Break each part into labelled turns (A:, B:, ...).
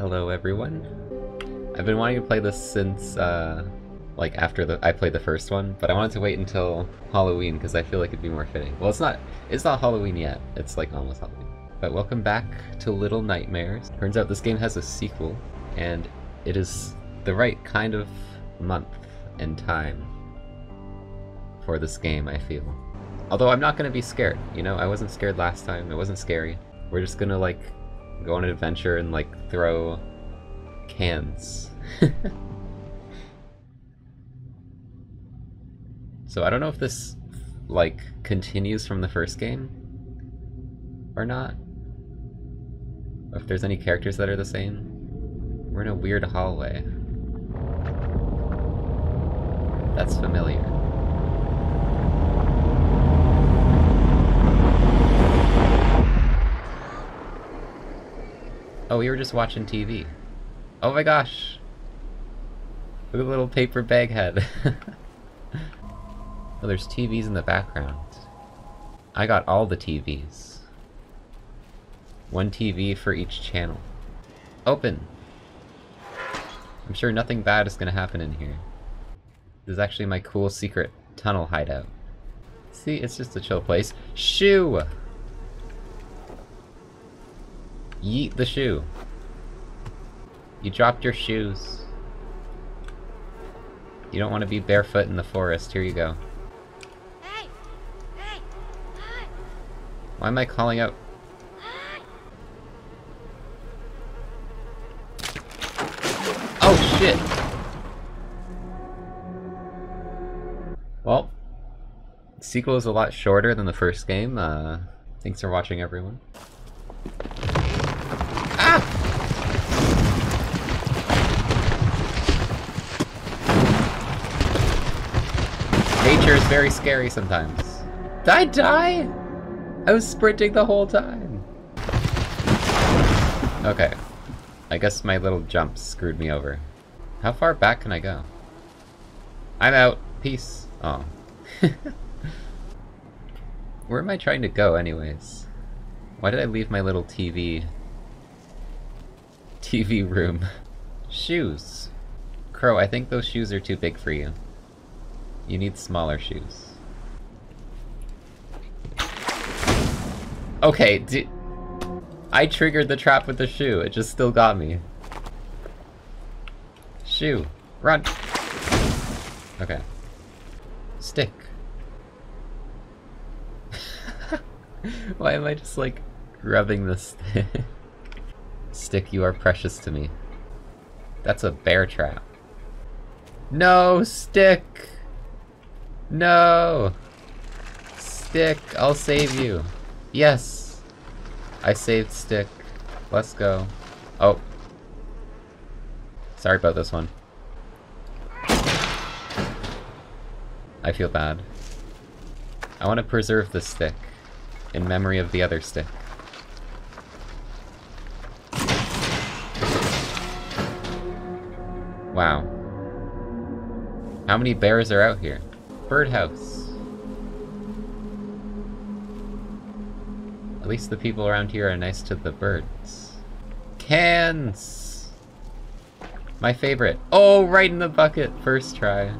A: Hello everyone. I've been wanting to play this since, uh, like after the I played the first one, but I wanted to wait until Halloween because I feel like it'd be more fitting. Well, it's not, it's not Halloween yet. It's like almost Halloween. But welcome back to Little Nightmares. Turns out this game has a sequel, and it is the right kind of month and time for this game, I feel. Although I'm not gonna be scared, you know? I wasn't scared last time, it wasn't scary. We're just gonna, like, go on an adventure and, like, throw cans. so I don't know if this, like, continues from the first game or not. Or if there's any characters that are the same. We're in a weird hallway. That's familiar. Oh, we were just watching TV. Oh my gosh! Look at the little paper bag head. oh, there's TVs in the background. I got all the TVs. One TV for each channel. Open! I'm sure nothing bad is gonna happen in here. This is actually my cool secret tunnel hideout. See, it's just a chill place. Shoe! Yeet the shoe. You dropped your shoes. You don't want to be barefoot in the forest. Here you go.
B: Hey! Hey! Hi!
A: Why am I calling out?
B: Hi!
A: Oh shit! Well, the sequel is a lot shorter than the first game. Uh, thanks for watching, everyone. Ah! Nature is very scary sometimes. Did I die? I was sprinting the whole time. Okay. I guess my little jumps screwed me over. How far back can I go? I'm out. Peace. Oh. Where am I trying to go anyways? Why did I leave my little TV... TV room? Shoes. Crow, I think those shoes are too big for you. You need smaller shoes. Okay, di- I triggered the trap with the shoe. It just still got me. Shoe. Run! Okay. Stick. Why am I just like rubbing the stick? Stick, you are precious to me. That's a bear trap. No, stick! No! Stick, I'll save you. Yes! I saved Stick. Let's go. Oh. Sorry about this one. I feel bad. I want to preserve this stick in memory of the other stick. Wow. How many bears are out here? Birdhouse. At least the people around here are nice to the birds. Cans! My favorite. Oh, right in the bucket! First try.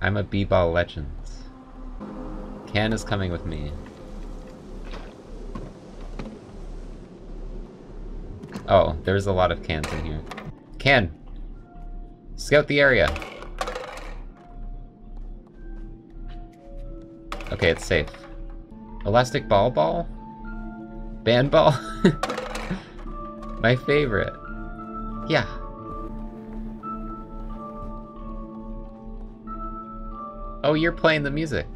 A: I'm a b-ball legend. Can is coming with me. Oh, there's a lot of cans in here. Can! Scout the area! Okay, it's safe. Elastic ball ball? Band ball? My favorite. Yeah. Oh, you're playing the music.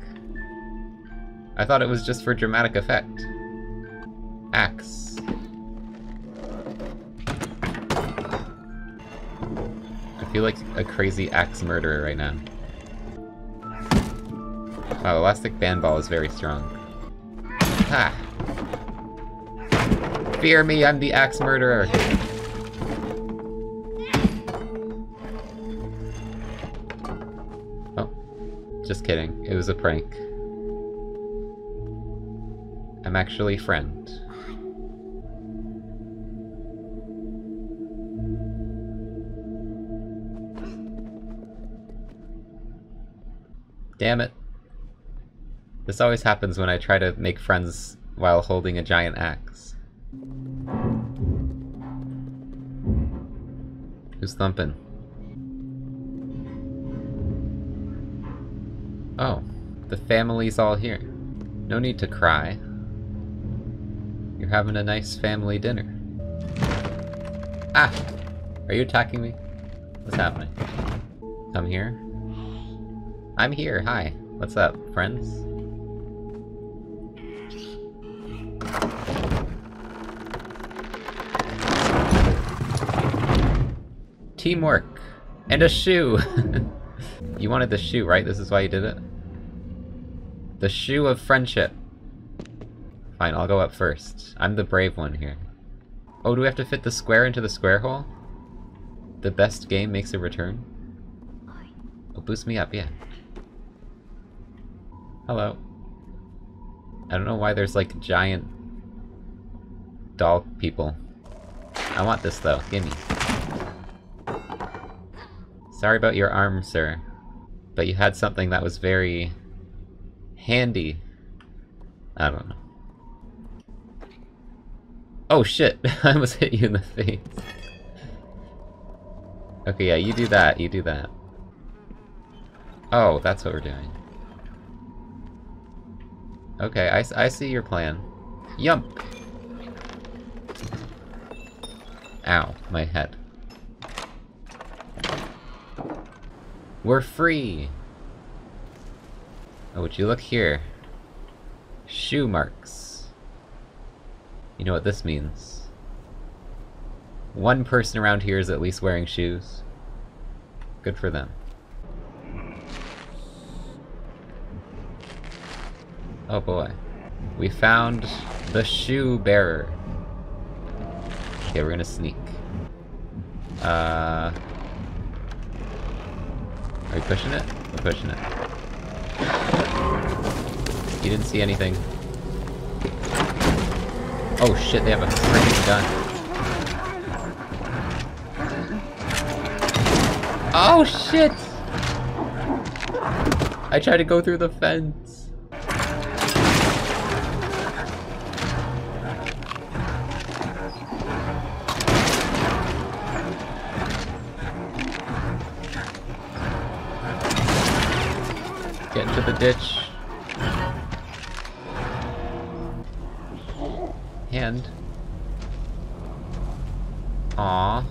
A: I thought it was just for dramatic effect. Axe. I feel like a crazy axe murderer right now. Wow, Elastic band ball is very strong. Ha! Fear me, I'm the Axe Murderer! Oh. Just kidding. It was a prank. I'm actually friend. Damn it. This always happens when I try to make friends while holding a giant axe. Who's thumping? Oh, the family's all here. No need to cry. You're having a nice family dinner. Ah! Are you attacking me? What's happening? Come here. I'm here, hi. What's up, friends? Teamwork! And a shoe! you wanted the shoe, right? This is why you did it? The shoe of friendship. Fine, I'll go up first. I'm the brave one here. Oh, do we have to fit the square into the square hole? The best game makes a return? Oh, boost me up, yeah. Hello. I don't know why there's like giant doll people. I want this though, gimme. Sorry about your arm, sir. But you had something that was very... handy. I don't know. Oh shit! I almost hit you in the face. Okay, yeah, you do that, you do that. Oh, that's what we're doing. Okay, I, I see your plan. Yump! Ow, my head. We're free! Oh, would you look here? Shoe marks. You know what this means. One person around here is at least wearing shoes. Good for them. Oh boy. We found the shoe bearer. Okay, we're gonna sneak. Uh... Are we pushing it? We're pushing it. You didn't see anything. Oh shit, they have a freaking gun. Oh shit! I tried to go through the fence. Ditch. Hand. Aww.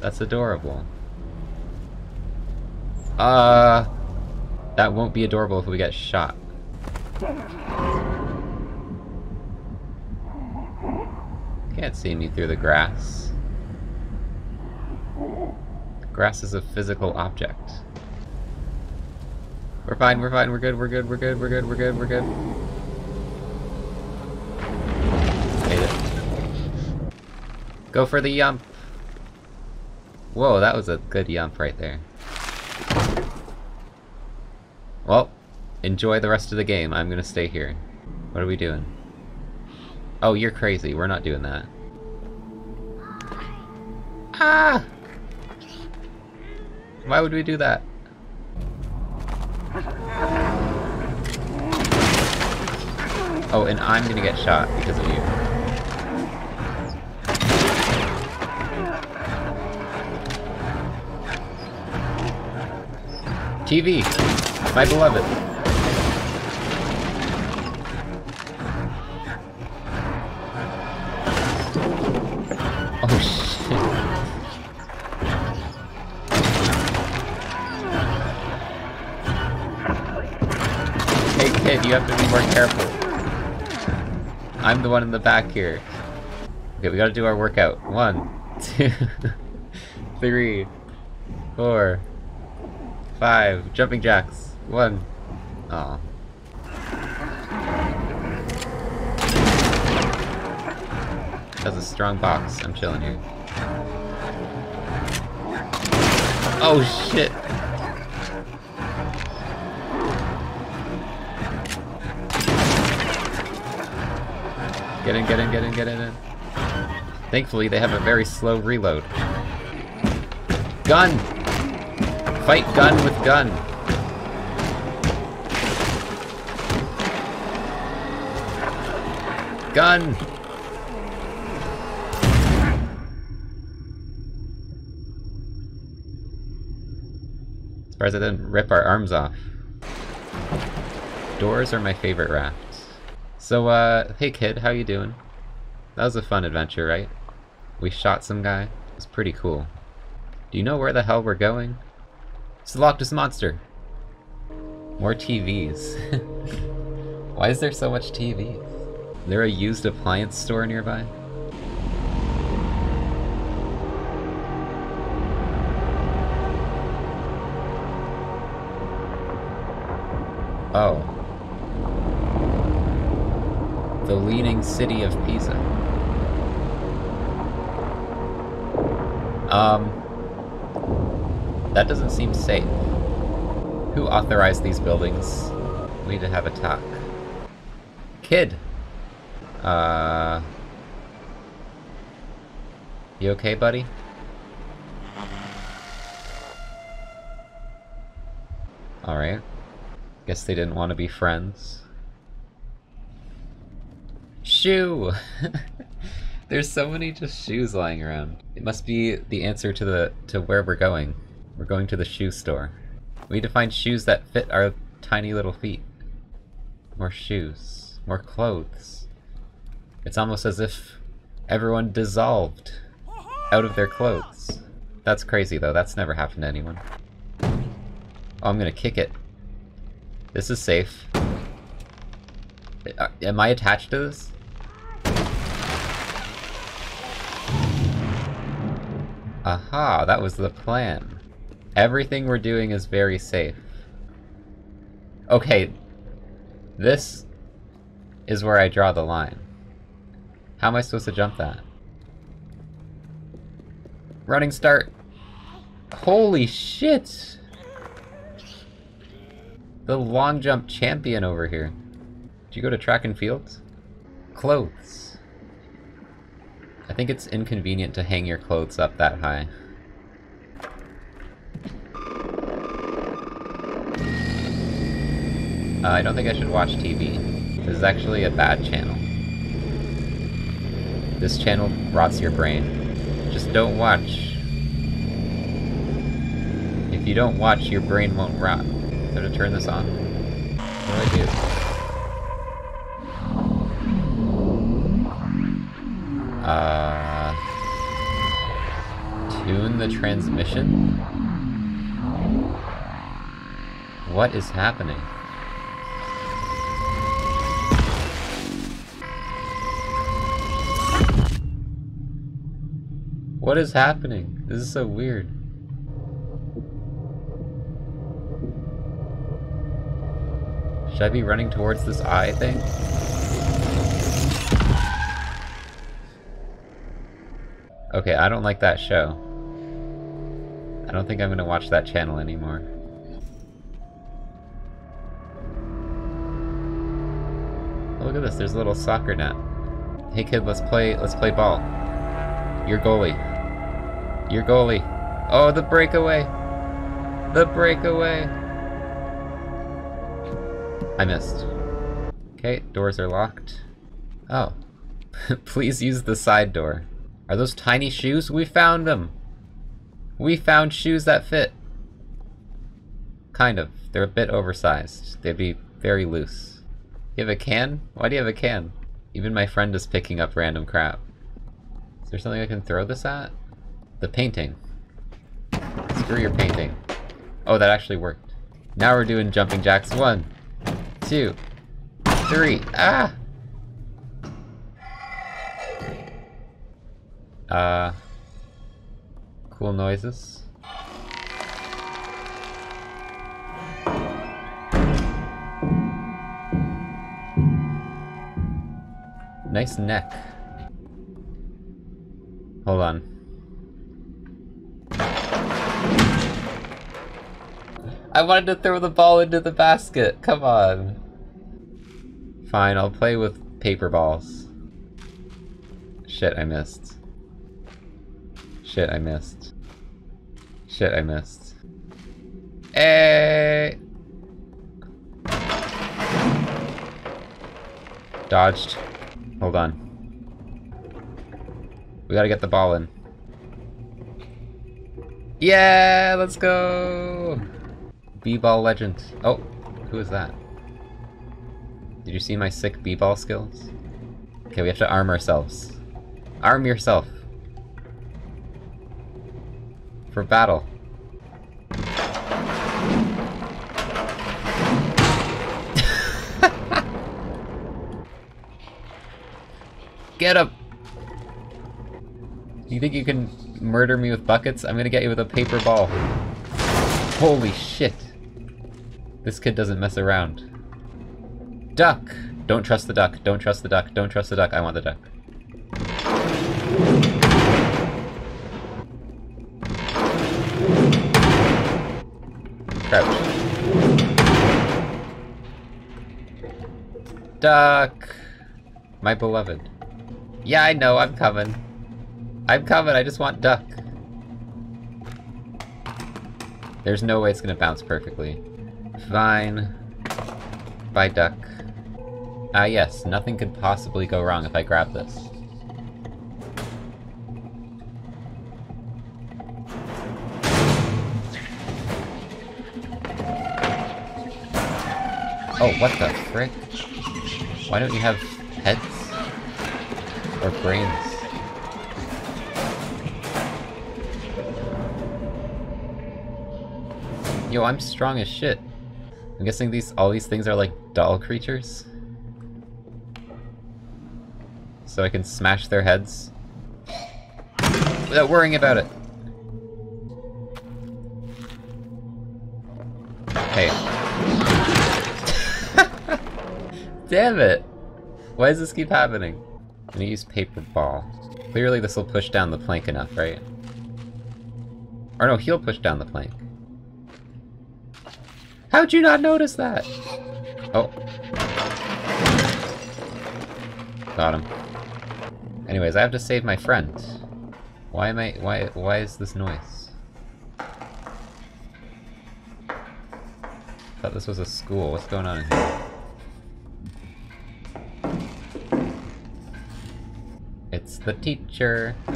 A: That's adorable. Uh... That won't be adorable if we get shot. Can't see me through the grass. Grass is a physical object. We're fine, we're fine, we're good, we're good, we're good, we're good, we're good, we're good. Made it. Go for the yump! Whoa, that was a good yump right there. Well, enjoy the rest of the game. I'm gonna stay here. What are we doing? Oh, you're crazy. We're not doing that. Ah! Why would we do that? Oh, and I'm gonna get shot because of you. TV! My beloved! Kid, you have to be more careful. I'm the one in the back here. Okay, we gotta do our workout. One, two, three, four, five. Jumping jacks. One. Aw. That's a strong box. I'm chilling here. Oh shit! Get in, get in, get in, get in. Thankfully, they have a very slow reload. Gun! Fight gun with gun. Gun! Surprised I didn't rip our arms off. Doors are my favorite rafts. So, uh, hey kid, how you doing? That was a fun adventure, right? We shot some guy. It was pretty cool. Do you know where the hell we're going? It's the Loch Ness Monster! More TVs. Why is there so much TVs? Is there a used appliance store nearby? Oh. City of Pisa. Um, that doesn't seem safe. Who authorized these buildings? We need to have a talk. Kid! Uh... You okay, buddy? Alright. Guess they didn't want to be friends. Shoe! There's so many just shoes lying around. It must be the answer to the to where we're going. We're going to the shoe store. We need to find shoes that fit our tiny little feet. More shoes. More clothes. It's almost as if everyone dissolved out of their clothes. That's crazy though, that's never happened to anyone. Oh, I'm gonna kick it. This is safe. Uh, am I attached to this? Aha, that was the plan. Everything we're doing is very safe. Okay, this is where I draw the line. How am I supposed to jump that? Running start! Holy shit! The long jump champion over here. Did you go to track and fields? Clothes. I think it's inconvenient to hang your clothes up that high. Uh, I don't think I should watch TV. This is actually a bad channel. This channel rots your brain. Just don't watch. If you don't watch, your brain won't rot. So to turn this on? What do I do? Uh... Tune the transmission? What is happening? What is happening? This is so weird. Should I be running towards this eye thing? Okay, I don't like that show. I don't think I'm gonna watch that channel anymore. Oh, look at this, there's a little soccer net. Hey kid, let's play let's play ball. Your goalie. Your goalie. Oh, the breakaway! The breakaway! I missed. Okay, doors are locked. Oh. Please use the side door. Are those tiny shoes? We found them! We found shoes that fit. Kind of. They're a bit oversized. They'd be very loose. You have a can? Why do you have a can? Even my friend is picking up random crap. Is there something I can throw this at? The painting. Screw your painting. Oh, that actually worked. Now we're doing jumping jacks. One, two, three. Ah! Uh, cool noises. Nice neck. Hold on. I wanted to throw the ball into the basket. Come on. Fine, I'll play with paper balls. Shit, I missed. Shit, I missed. Shit, I missed. Hey! Dodged. Hold on. We gotta get the ball in. Yeah, let's go! B-ball legend. Oh, who is that? Did you see my sick b-ball skills? Okay, we have to arm ourselves. Arm yourself. For battle. Get up! You think you can murder me with buckets? I'm gonna get you with a paper ball. Holy shit. This kid doesn't mess around. Duck! Don't trust the duck, don't trust the duck, don't trust the duck, I want the duck. Crouch. Duck! My beloved. Yeah, I know, I'm coming. I'm coming, I just want duck. There's no way it's gonna bounce perfectly. Fine. Bye, duck. Ah yes, nothing could possibly go wrong if I grab this. Oh, what the frick? Why don't you have heads? Or brains? Yo, I'm strong as shit. I'm guessing these all these things are like doll creatures? So I can smash their heads? Without worrying about it. Hey. Damn it! Why does this keep happening? I'm gonna use paper ball. Clearly this will push down the plank enough, right? Or no, he'll push down the plank. How'd you not notice that? Oh. Got him. Anyways, I have to save my friend. Why am I- why- why is this noise? thought this was a school. What's going on here? The teacher. Oh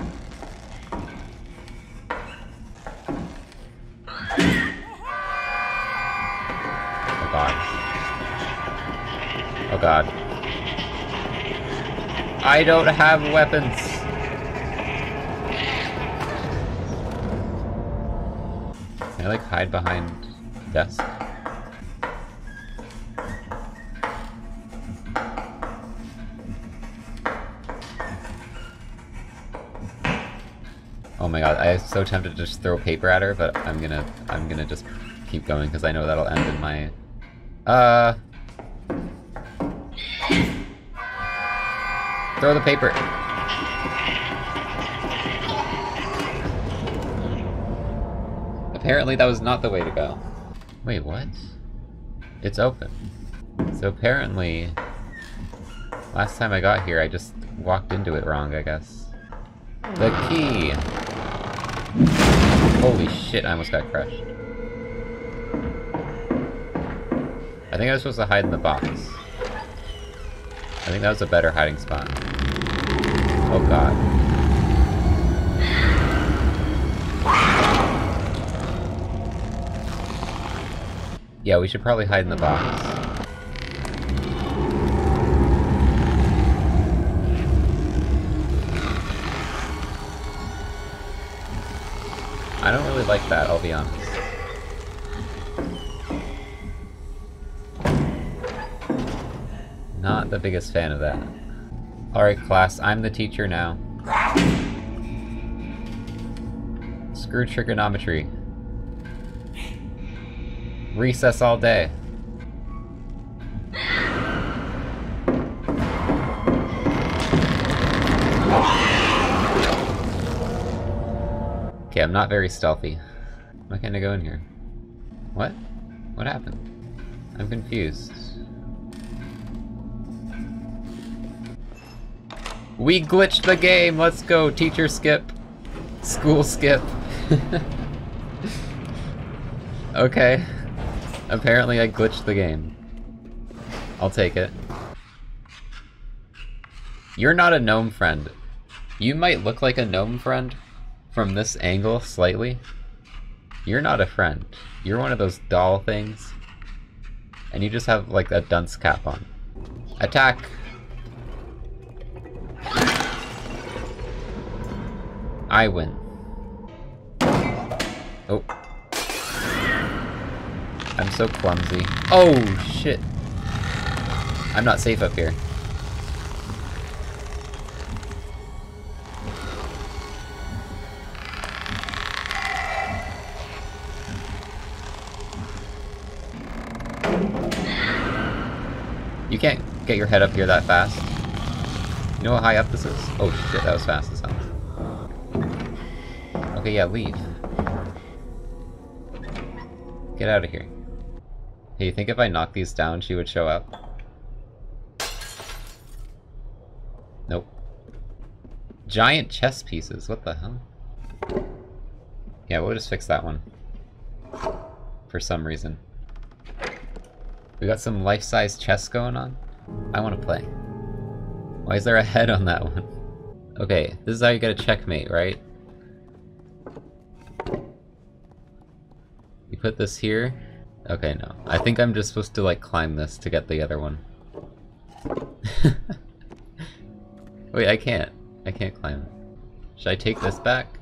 A: god. Oh god. I don't have weapons. Can I like hide behind desk? I am so tempted to just throw paper at her, but I'm gonna I'm gonna just keep going because I know that'll end in my uh Throw the paper. Apparently that was not the way to go. Wait, what? It's open. So apparently last time I got here I just walked into it wrong, I guess. The key! Holy shit, I almost got crushed. I think I was supposed to hide in the box. I think that was a better hiding spot. Oh god. Yeah, we should probably hide in the box. Like that, I'll be honest. Not the biggest fan of that. Alright class, I'm the teacher now. Screw trigonometry. Recess all day. I'm not very stealthy. Why can't I go in here? What? What happened? I'm confused. We glitched the game! Let's go, teacher skip. School skip. okay. Apparently I glitched the game. I'll take it. You're not a gnome friend. You might look like a gnome friend from this angle slightly. You're not a friend. You're one of those doll things. And you just have like a dunce cap on. Attack! I win. Oh. I'm so clumsy. Oh, shit. I'm not safe up here. You can't get your head up here that fast. You know how high up this is? Oh shit, that was fast as hell. Okay, yeah, leave. Get out of here. Hey, you think if I knock these down, she would show up? Nope. Giant chess pieces, what the hell? Yeah, we'll just fix that one. For some reason. We got some life-size chess going on? I want to play. Why is there a head on that one? Okay, this is how you get a checkmate, right? You put this here. Okay, no. I think I'm just supposed to like climb this to get the other one. Wait, I can't. I can't climb it. Should I take this back?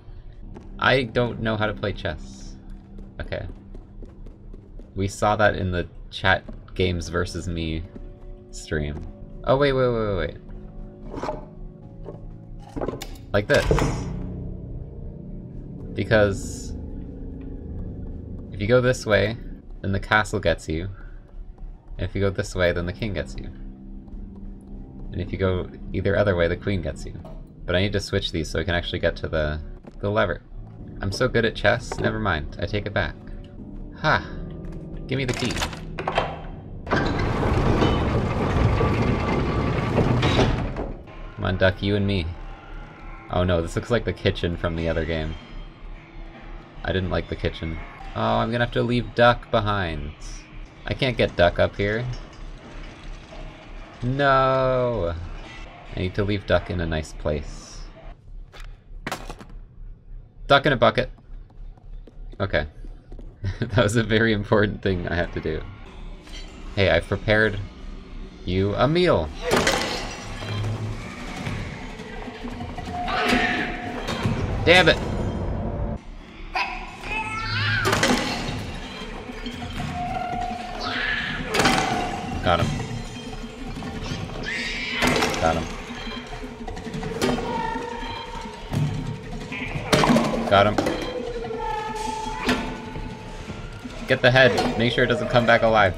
A: I don't know how to play chess. Okay. We saw that in the chat games versus me stream. Oh, wait, wait, wait, wait, wait. Like this. Because if you go this way, then the castle gets you. And if you go this way, then the king gets you. And if you go either other way, the queen gets you. But I need to switch these so I can actually get to the, the lever. I'm so good at chess, never mind, I take it back. Ha! Give me the key. Come on, Duck, you and me. Oh no, this looks like the kitchen from the other game. I didn't like the kitchen. Oh, I'm gonna have to leave Duck behind. I can't get Duck up here. No! I need to leave Duck in a nice place. Duck in a bucket. Okay. that was a very important thing I had to do. Hey, I've prepared you a meal. Damn it! Got him. Got him. Got him. Get the head. Make sure it doesn't come back alive.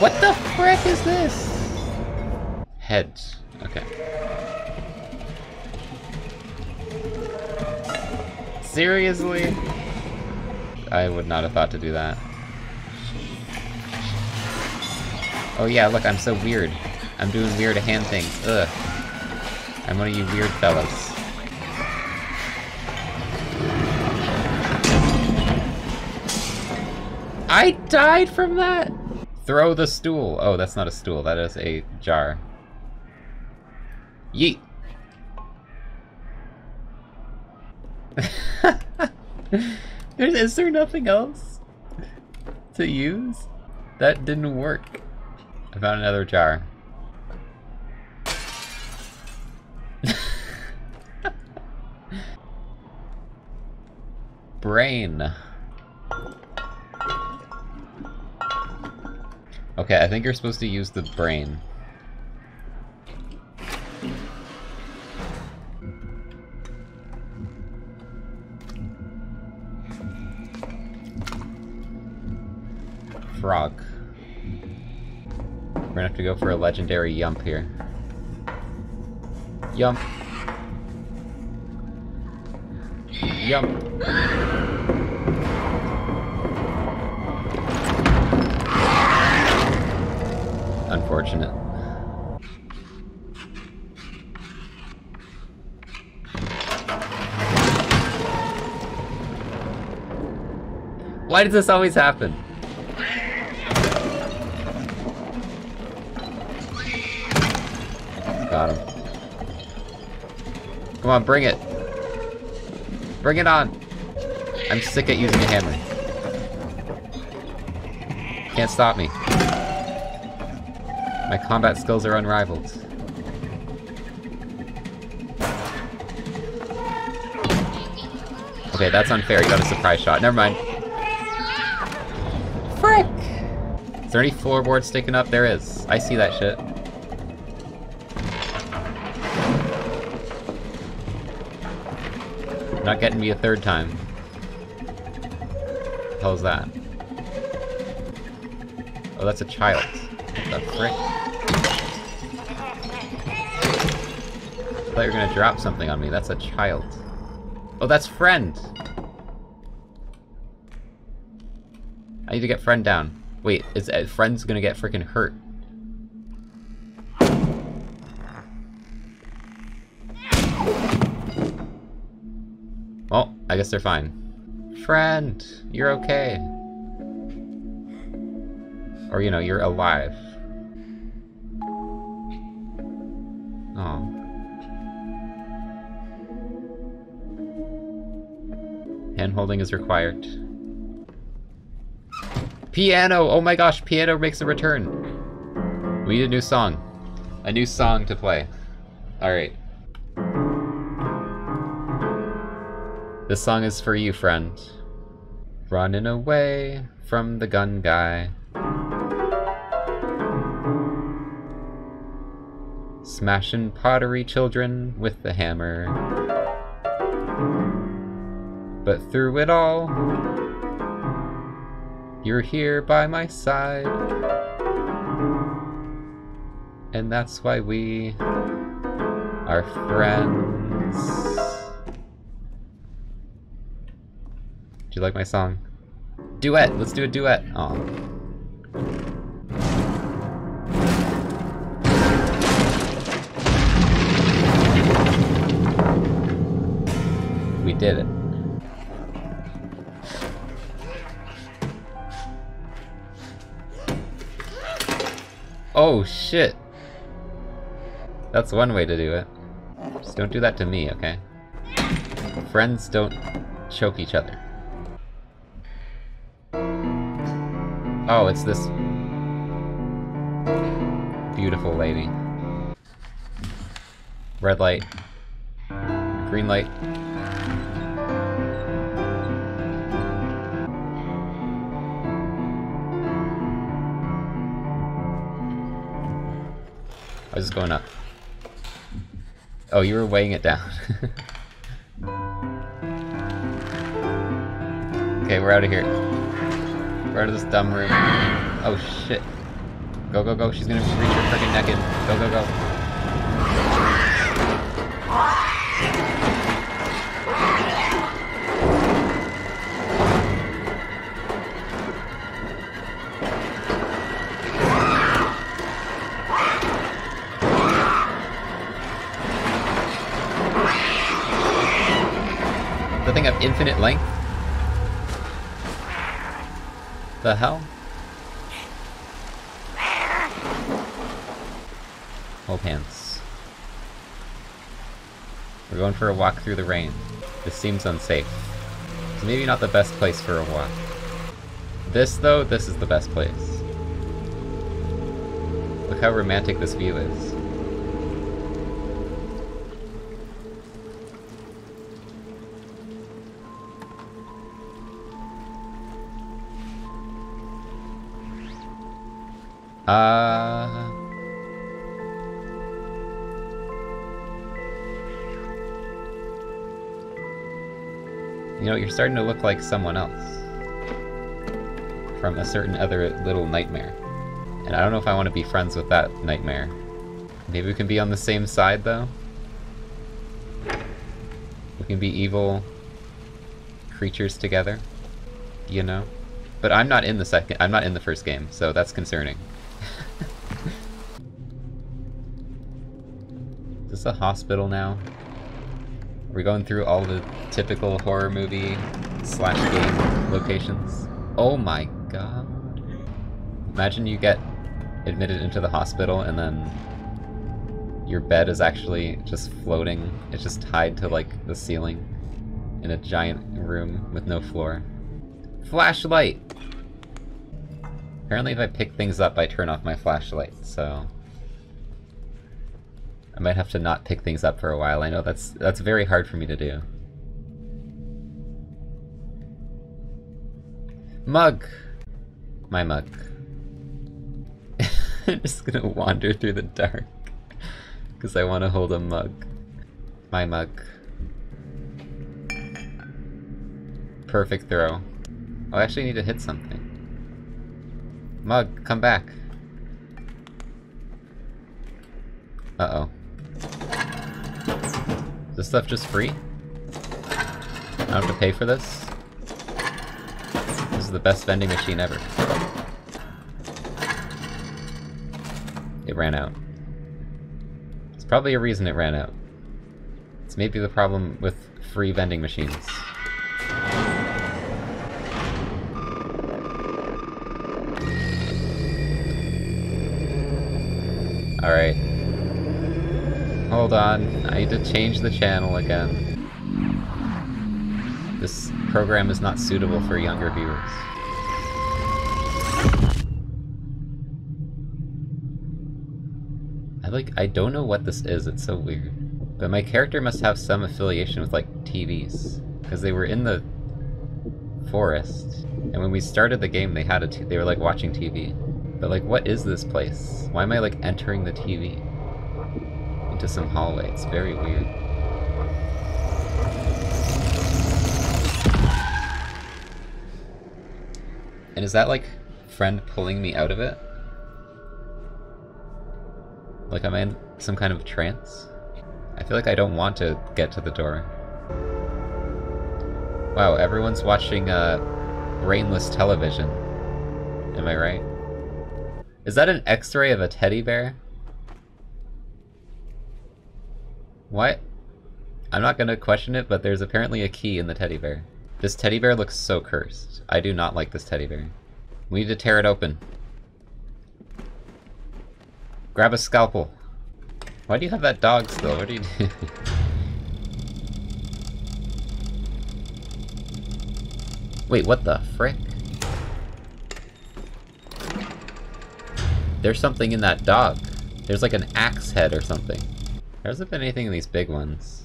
A: What the frick is this? Heads. Okay. Seriously? I would not have thought to do that. Oh yeah, look, I'm so weird. I'm doing weird hand things. Ugh. I'm one of you weird fellas. I died from that! Throw the stool. Oh, that's not a stool. That is a jar. Yeet! is there nothing else to use? That didn't work. I found another jar. Brain. Okay, I think you're supposed to use the brain. Frog. We're gonna have to go for a legendary yump here. Yump. Yump. Unfortunate. Why does this always happen? Come on, bring it. Bring it on. I'm sick at using a hammer. Can't stop me. My combat skills are unrivaled. Okay, that's unfair. You got a surprise shot. Never mind. Frick! Is there any floorboards sticking up? There is. I see that shit. Getting me a third time. Hell that? Oh, that's a child. What the frick? I thought you were gonna drop something on me. That's a child. Oh, that's friend! I need to get friend down. Wait, is uh, friend's gonna get freaking hurt? I guess they're fine. Friend, you're okay. Or, you know, you're alive. Oh. Hand holding is required. Piano! Oh my gosh, piano makes a return. We need a new song. A new song to play. Alright. This song is for you, friend. Running away from the gun guy. Smashing pottery children with the hammer. But through it all, you're here by my side. And that's why we are friends. Do you like my song? Duet! Let's do a duet! Aw. We did it. Oh shit! That's one way to do it. Just don't do that to me, okay? Friends don't choke each other. Oh, it's this beautiful lady. Red light. Green light. I was just going up. Oh, you were weighing it down. okay, we're out of here. We're out of this dumb room. Oh shit. Go, go, go. She's gonna reach her freaking naked. Go, go, go. The thing have infinite length? The hell? Hold pants. We're going for a walk through the rain. This seems unsafe. It's maybe not the best place for a walk. This, though, this is the best place. Look how romantic this view is. Uh... You know, you're starting to look like someone else. From a certain other little nightmare. And I don't know if I want to be friends with that nightmare. Maybe we can be on the same side, though? We can be evil creatures together, you know? But I'm not in the second- I'm not in the first game, so that's concerning. A hospital now? We're we going through all the typical horror movie slash game locations? Oh my god. Imagine you get admitted into the hospital and then your bed is actually just floating. It's just tied to like the ceiling in a giant room with no floor. Flashlight! Apparently if I pick things up I turn off my flashlight, so... I might have to not pick things up for a while. I know that's that's very hard for me to do. Mug! My mug. I'm just gonna wander through the dark. Because I want to hold a mug. My mug. Perfect throw. Oh, I actually need to hit something. Mug, come back. Uh-oh. Is this stuff just free? I don't have to pay for this? This is the best vending machine ever. It ran out. It's probably a reason it ran out. It's maybe the problem with free vending machines. Alright. Hold on, I need to change the channel again. This program is not suitable for younger viewers. I like, I don't know what this is, it's so weird. But my character must have some affiliation with like TVs. Because they were in the forest. And when we started the game they had a t they were like watching TV. But like what is this place? Why am I like entering the TV? Into some hallway. It's very weird. And is that like friend pulling me out of it? Like I'm in some kind of trance? I feel like I don't want to get to the door. Wow, everyone's watching uh, brainless television. Am I right? Is that an x-ray of a teddy bear? What? I'm not gonna question it, but there's apparently a key in the teddy bear. This teddy bear looks so cursed. I do not like this teddy bear. We need to tear it open. Grab a scalpel. Why do you have that dog still? What do you do? Wait, what the frick? There's something in that dog. There's like an axe head or something. There hasn't been anything in these big ones.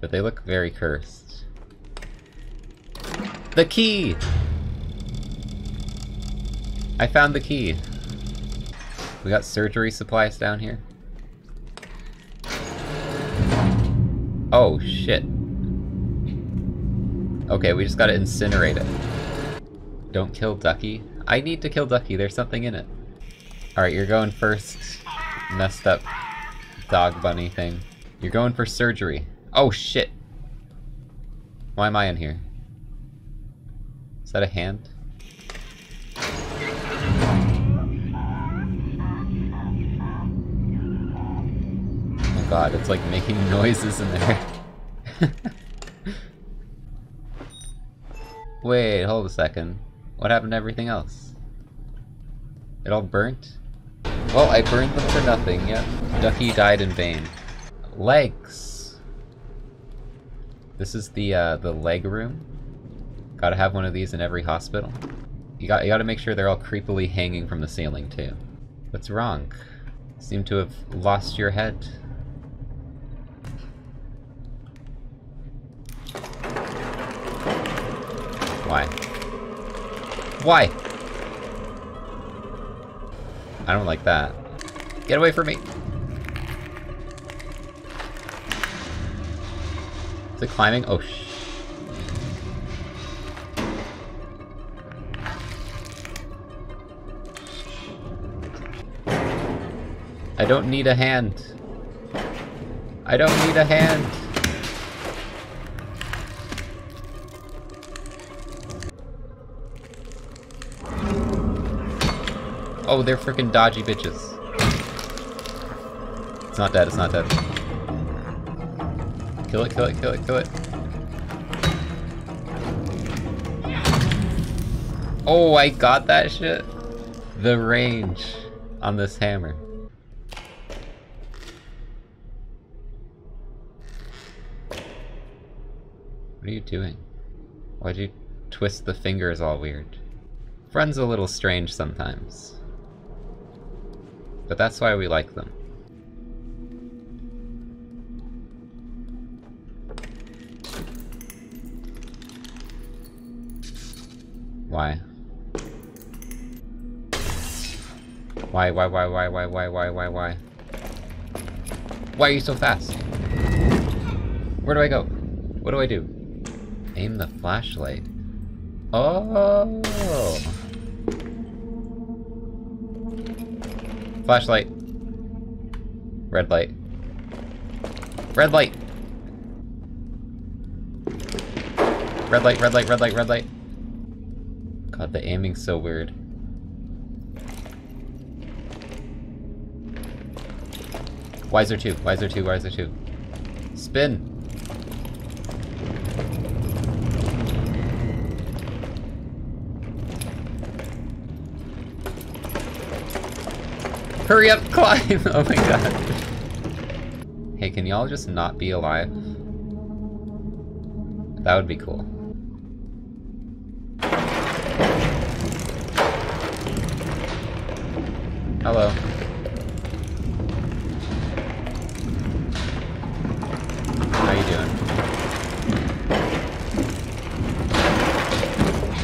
A: But they look very cursed. The key! I found the key. We got surgery supplies down here. Oh, shit. Okay, we just gotta incinerate it. Don't kill Ducky. I need to kill Ducky, there's something in it. Alright, you're going first. Messed up dog bunny thing. You're going for surgery. Oh shit! Why am I in here? Is that a hand? Oh god, it's like making noises in there. Wait, hold a second. What happened to everything else? It all burnt? Well, I burned them for nothing, yeah. Ducky died in vain. Legs! This is the, uh, the leg room. Gotta have one of these in every hospital. You got you gotta make sure they're all creepily hanging from the ceiling, too. What's wrong? Seem to have lost your head. Why? Why? I don't like that. Get away from me! Is it climbing? Oh, sh I don't need a hand. I don't need a hand. Oh, they're freaking dodgy bitches. It's not dead, it's not dead. Kill it, kill it, kill it, kill it. Oh, I got that shit. The range on this hammer. What are you doing? Why'd you twist the fingers all weird? Friends a little strange sometimes. But that's why we like them. Why? Why, why, why, why, why, why, why, why, why? Why are you so fast? Where do I go? What do I do? Aim the flashlight. Oh! Flashlight. Red light. Red light! Red light, red light, red light, red light. God, the aiming's so weird. There two? Why is there two? Spin! Hurry up, climb! Oh my god. Hey, can y'all just not be alive? That would be cool. Hello. How you doing?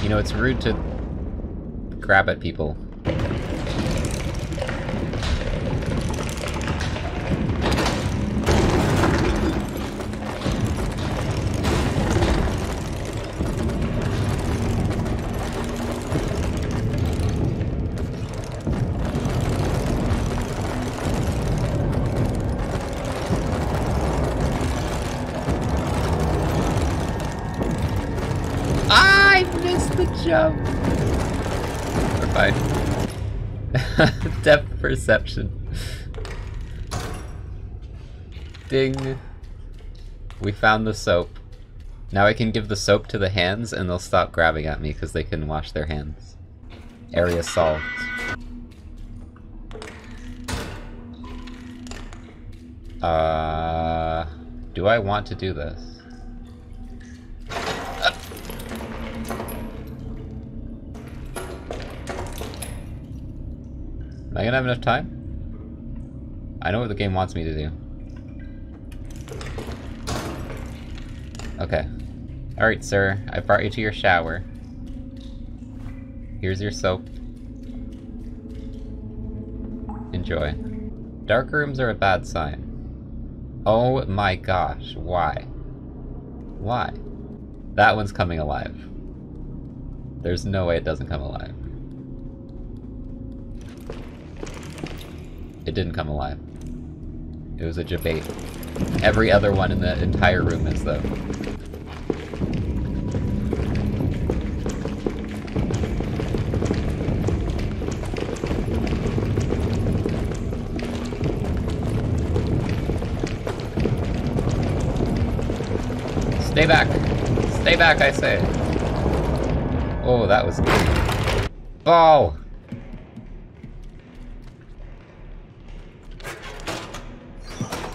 A: You know, it's rude to grab at people. Jump! We're fine. Depth perception. Ding. We found the soap. Now I can give the soap to the hands and they'll stop grabbing at me because they can wash their hands. Area solved. Uh, do I want to do this? Am I gonna have enough time? I know what the game wants me to do. Okay. Alright, sir. I brought you to your shower. Here's your soap. Enjoy. Dark rooms are a bad sign. Oh my gosh, why? Why? That one's coming alive. There's no way it doesn't come alive. It didn't come alive. It was a debate. Every other one in the entire room is, though. Stay back! Stay back, I say! Oh, that was good. Ball!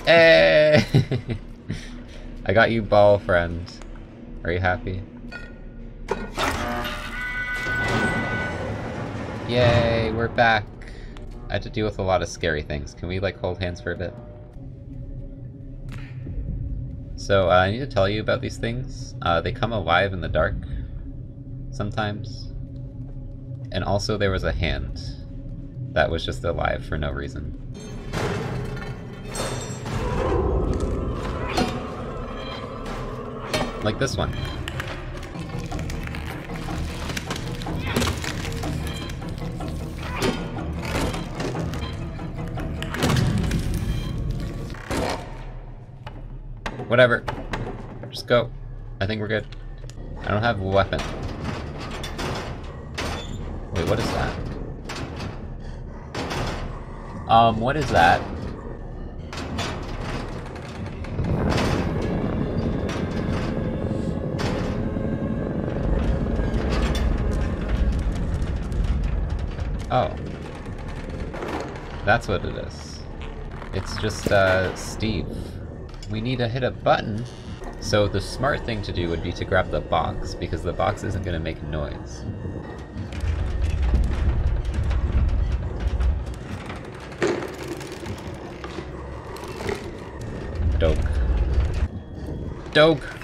A: Hey! I got you ball, friends. Are you happy? Yay, we're back. I had to deal with a lot of scary things. Can we, like, hold hands for a bit? So, uh, I need to tell you about these things. Uh, they come alive in the dark. Sometimes. And also there was a hand that was just alive for no reason. Like this one. Whatever. Just go. I think we're good. I don't have a weapon. Wait, what is that? Um, what is that? That's what it is. It's just, uh, Steve. We need to hit a button. So the smart thing to do would be to grab the box, because the box isn't gonna make noise. Doke. Doke!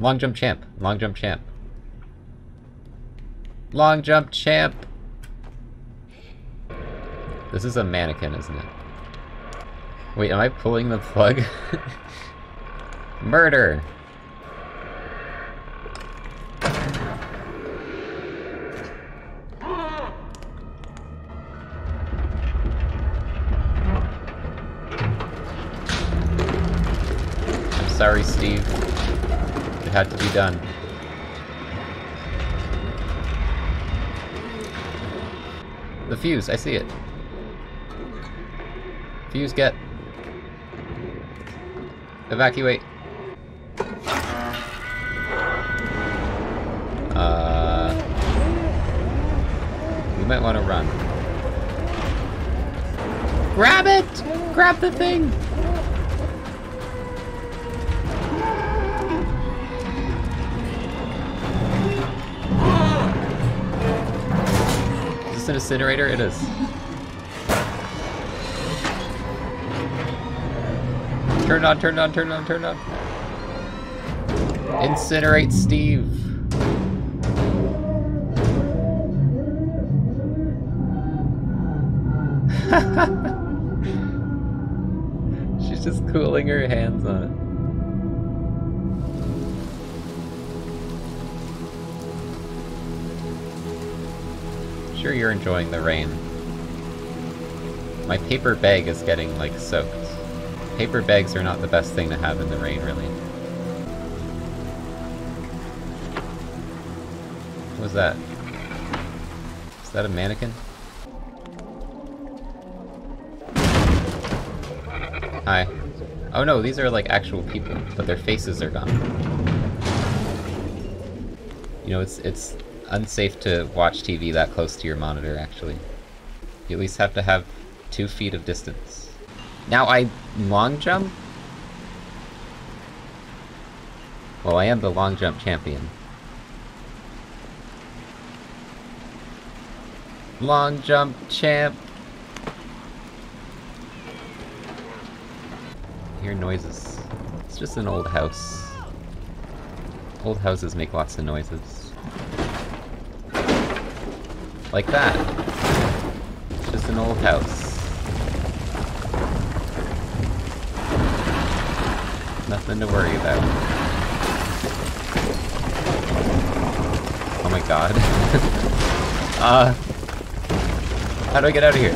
A: Long jump champ. Long jump champ. Long jump champ! This is a mannequin, isn't it? Wait, am I pulling the plug? Murder! It had to be done. The fuse, I see it. Fuse, get. Evacuate. Uh... We might want to run. Grab it! Grab the thing! This an incinerator? It is. Turn on, turn on, turn on, turn on. Incinerate Steve. She's just cooling her hands on it. Sure you're enjoying the rain. My paper bag is getting, like, soaked. Paper bags are not the best thing to have in the rain, really. What was that? Is that a mannequin? Hi. Oh no, these are like actual people, but their faces are gone. You know, it's it's unsafe to watch TV that close to your monitor, actually. You at least have to have two feet of distance. Now I long jump? Well, I am the long jump champion. Long jump champ! I hear noises. It's just an old house. Old houses make lots of noises. Like that. It's just an old house. Nothing to worry about. Oh my god. uh... How do I get out of here?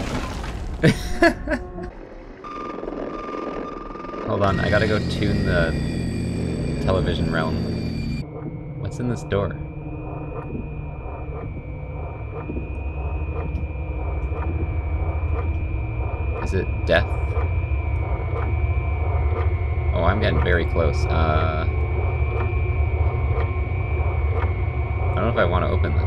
A: Hold on, I gotta go tune the television realm. What's in this door? Is it death? Oh, I'm getting very close. Uh... I don't know if I want to open this.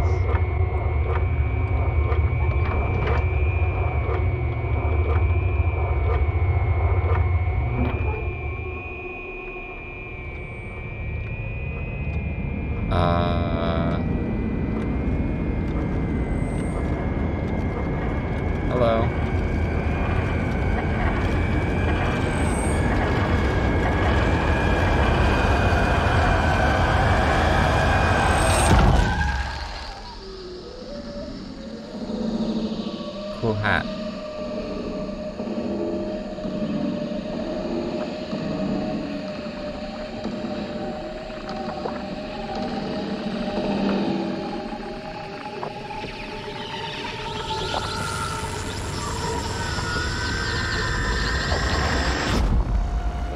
A: Uh... Hello. Cool hat.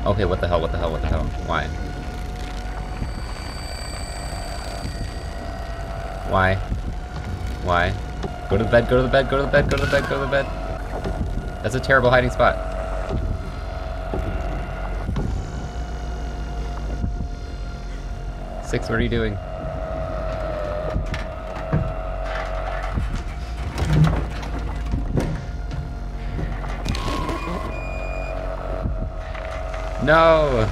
A: Okay, what the hell, what the hell, what the hell? Why? Why? Why? Go to the bed, go to the bed, go to the bed, go to the bed, go to the bed. That's a terrible hiding spot. Six, what are you doing? No!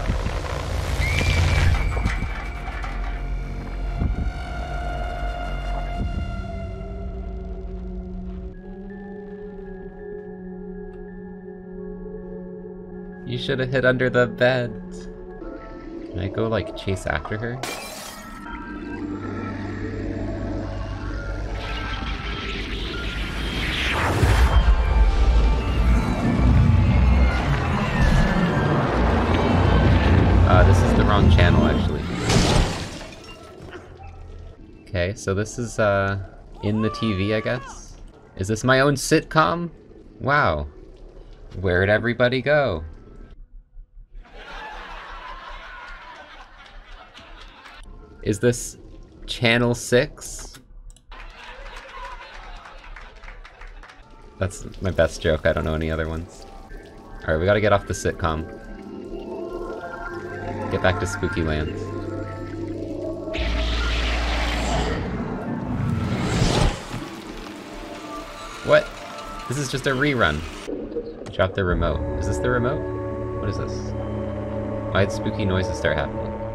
A: Should have hid under the bed. Can I go, like, chase after her? Uh, this is the wrong channel, actually. Okay, so this is, uh, in the TV, I guess? Is this my own sitcom? Wow. Where'd everybody go? Is this Channel 6? That's my best joke, I don't know any other ones. Alright, we gotta get off the sitcom. Get back to Spooky Land. What? This is just a rerun. Drop the remote. Is this the remote? What is this? Why'd spooky noises start happening?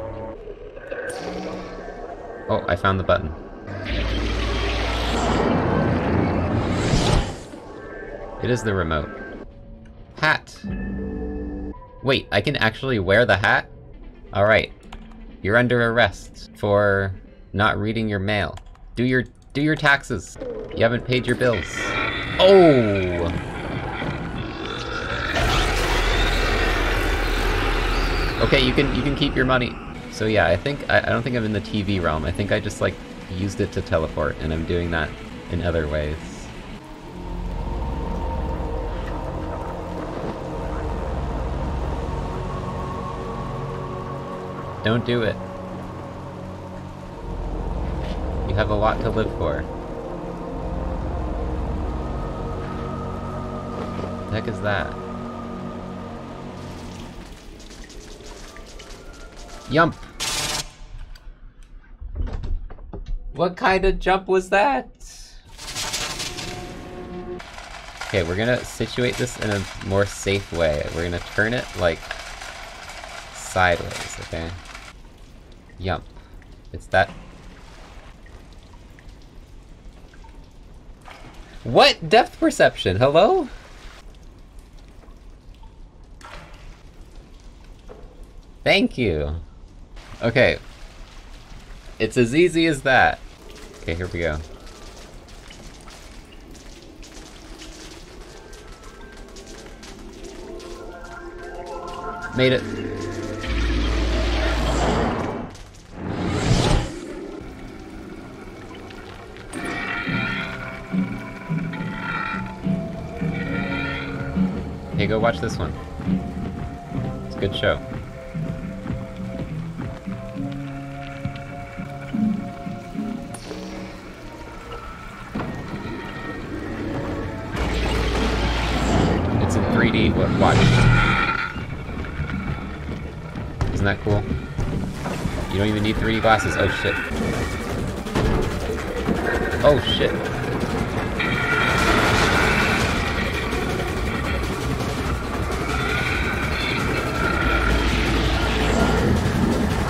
A: Oh, I found the button. It is the remote. Hat! Wait, I can actually wear the hat? Alright. You're under arrest for not reading your mail. Do your do your taxes. You haven't paid your bills. Oh! Okay, you can you can keep your money. So yeah, I think I, I don't think I'm in the TV realm. I think I just like used it to teleport, and I'm doing that in other ways. Don't do it. You have a lot to live for. What the heck is that? Yump! What kind of jump was that? Okay, we're gonna situate this in a more safe way. We're gonna turn it, like, sideways, okay? Yump. It's that... What? Depth perception, hello? Thank you! Okay. It's as easy as that. Okay, here we go. Made it. Hey, go watch this one. It's a good show. It's 3D. What? Watch. Isn't that cool? You don't even need 3D glasses. Oh shit. Oh shit.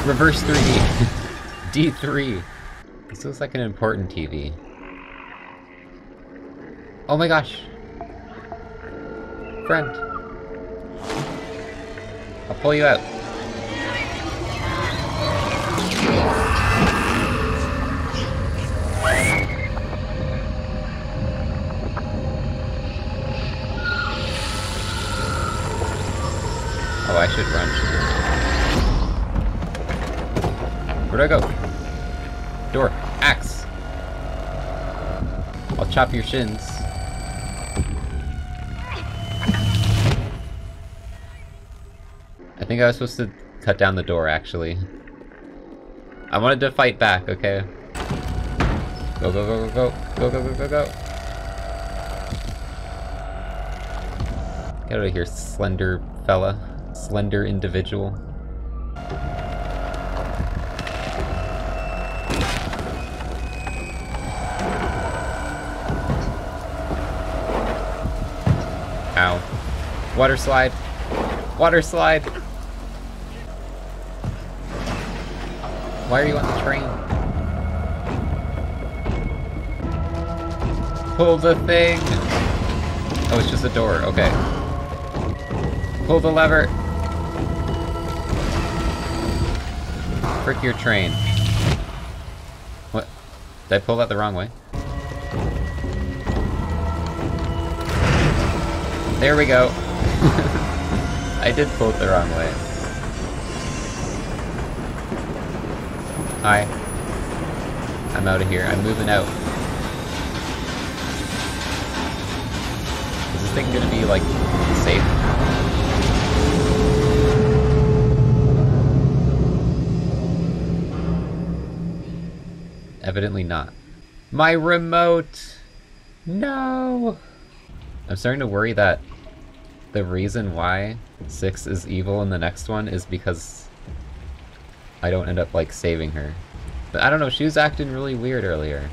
A: Reverse 3D. D3. This looks like an important TV. Oh my gosh. Friend. I'll pull you out. Oh, I should run. Where'd I go? Door. Axe. I'll chop your shins. Think I was supposed to cut down the door, actually. I wanted to fight back, okay? Go, go, go, go, go. Go, go, go, go, go. Get out of here, slender fella. Slender individual. Ow. Water slide. Water slide. Why are you on the train? Pull the thing! Oh, it's just a door. Okay. Pull the lever. Frick your train. What? Did I pull that the wrong way? There we go. I did pull it the wrong way. Hi. I'm out of here. I'm moving out. Is this thing gonna be, like, safe? Evidently not. My remote! No! I'm starting to worry that the reason why 6 is evil in the next one is because I don't end up, like, saving her. But I don't know, she was acting really weird earlier.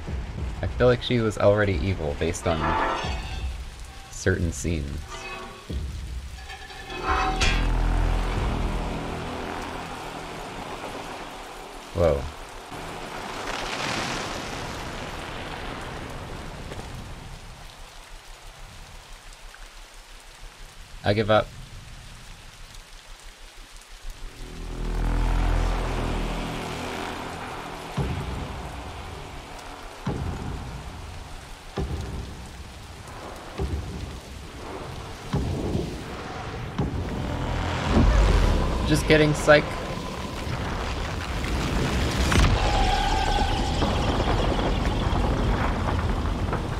A: I feel like she was already evil based on certain scenes. Whoa. I give up. Just getting psych.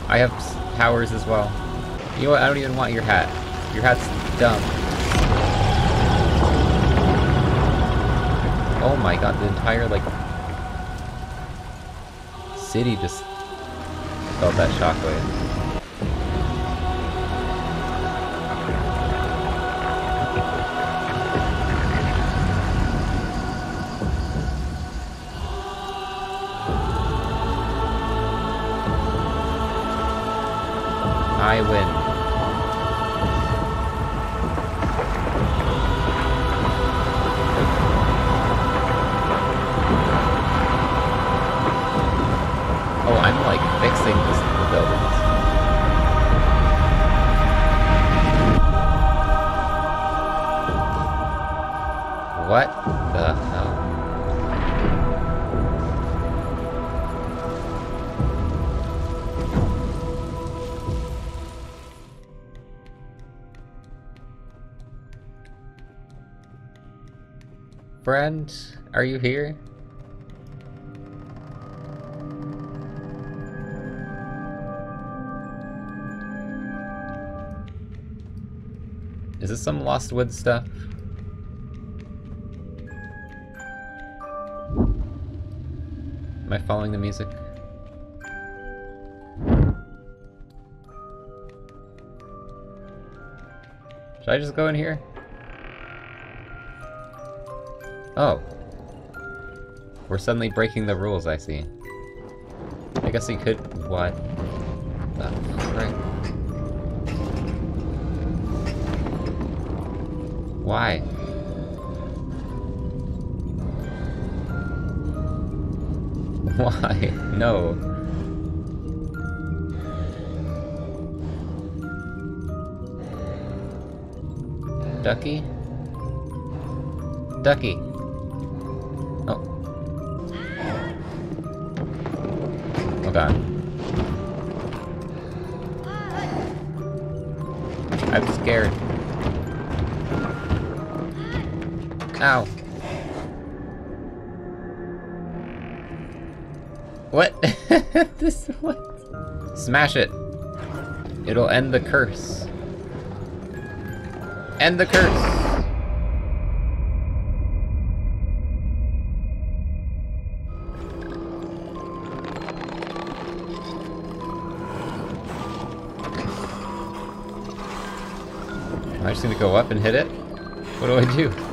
A: I have powers as well. You know what? I don't even want your hat. Your hat's dumb. Oh my god, the entire, like, city just felt that shockwave. Are you here? Is this some Lost Woods stuff? Am I following the music? Should I just go in here? Oh. We're suddenly breaking the rules, I see. I guess we could... What? The frick? Why? Why? No. Ducky? Ducky. God. I'm scared. Ow. What? this what? Smash it. It'll end the curse. End the curse. I just gonna go up and hit it? What do I do?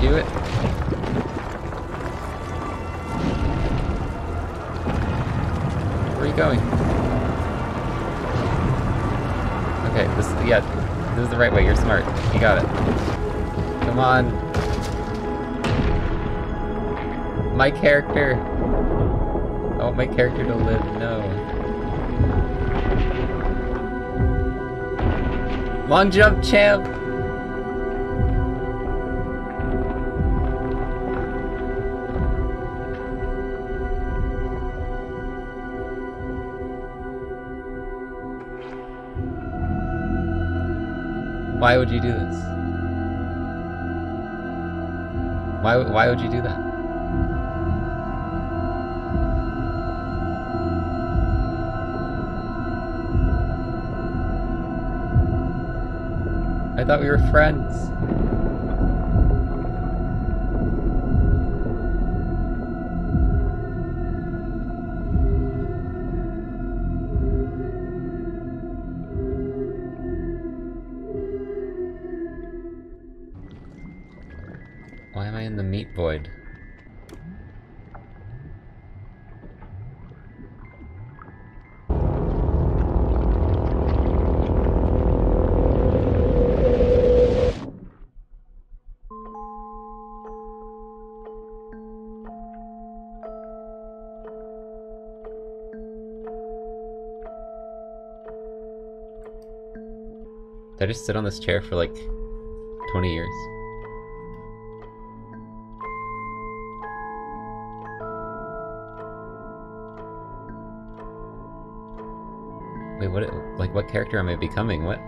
A: Do it? Where are you going? Okay, this yeah, this is the right way. You're smart. You got it. Come on. My character. I want my character to live. No. Long jump, champ. Why would you do this? Why, why would you do that? I thought we were friends. Did I just sit on this chair for like 20 years? Wait, what? Like, what character am I becoming? What?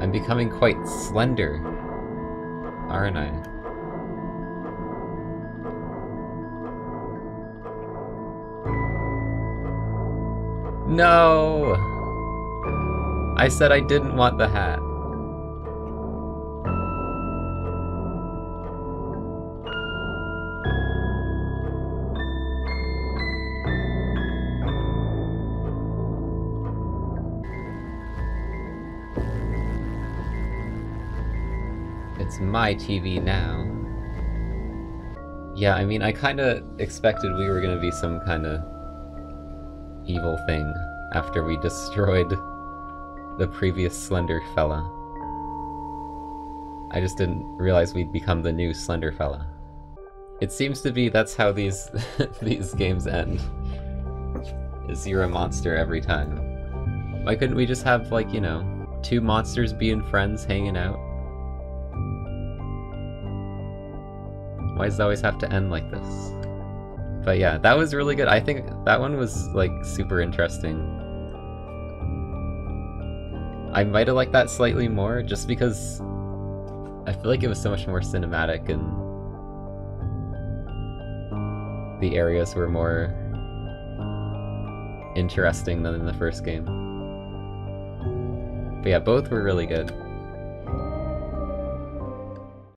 A: I'm becoming quite slender, aren't I? No! I said I didn't want the hat. It's my TV now. Yeah, I mean, I kinda expected we were gonna be some kinda evil thing after we destroyed the previous Slender fella. I just didn't realize we'd become the new Slender fella. It seems to be that's how these these games end. Is you're a monster every time. Why couldn't we just have like, you know, two monsters being friends hanging out? Why does it always have to end like this? But yeah, that was really good. I think that one was like super interesting. I might have liked that slightly more just because I feel like it was so much more cinematic and the areas were more interesting than in the first game. But yeah, both were really good.